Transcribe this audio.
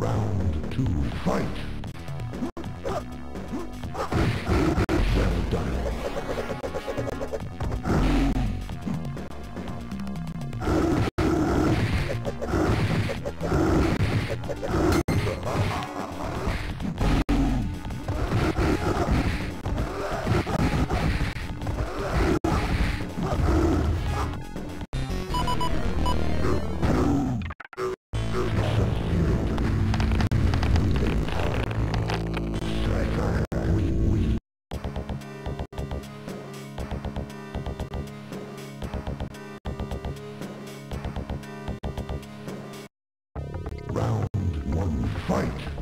Round two, fight! Round one, fight!